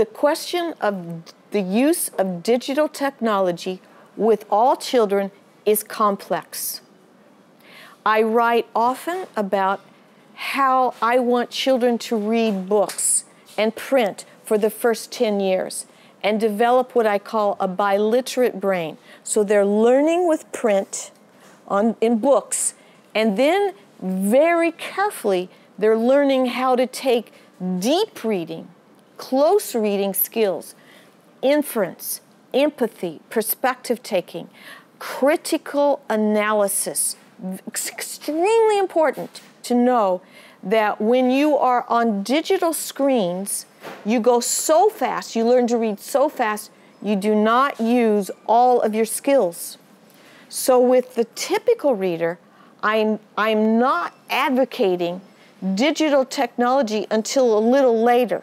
The question of the use of digital technology with all children is complex. I write often about how I want children to read books and print for the first 10 years and develop what I call a biliterate brain. So they're learning with print on, in books, and then very carefully they're learning how to take deep reading, close reading skills, inference, empathy, perspective taking, critical analysis. It's extremely important to know that when you are on digital screens, you go so fast, you learn to read so fast, you do not use all of your skills. So, with the typical reader, I'm, I'm not advocating digital technology until a little later.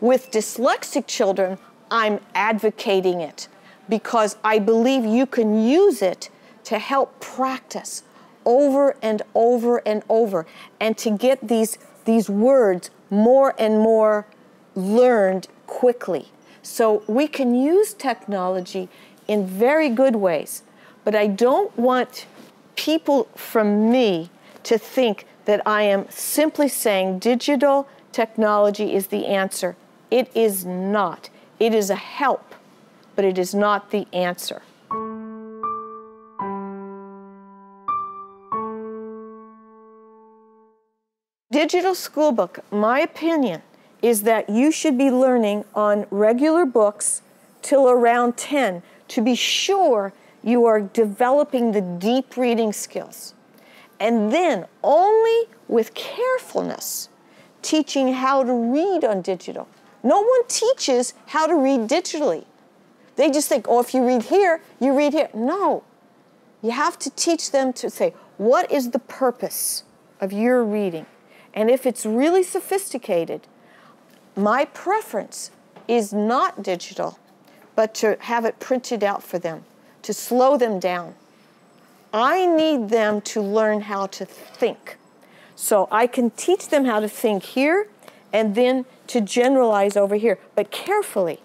With dyslexic children, I'm advocating it because I believe you can use it to help practice over and over and over and to get these, these words more and more learned quickly. So we can use technology in very good ways, but I don't want people from me to think that I am simply saying digital technology is the answer. It is not. It is a help, but it is not the answer. Digital schoolbook, my opinion, is that you should be learning on regular books till around 10 to be sure you are developing the deep reading skills. And then only with carefulness teaching how to read on digital. No one teaches how to read digitally. They just think, oh, if you read here, you read here. No. You have to teach them to say, what is the purpose of your reading? And if it's really sophisticated, my preference is not digital, but to have it printed out for them, to slow them down. I need them to learn how to think. So I can teach them how to think here and then to generalize over here, but carefully.